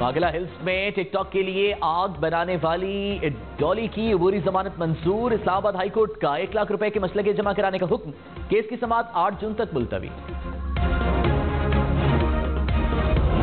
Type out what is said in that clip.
बागला hills में TikTok के लिए आग बनाने वाली डॉली की बुरी जमानत मंजूर। इस्लामाबाद हाईकोर्ट का एक लाख रुपए के मसले के जमा कराने का हुक्म। केस की समात आठ जून तक मुलतवी।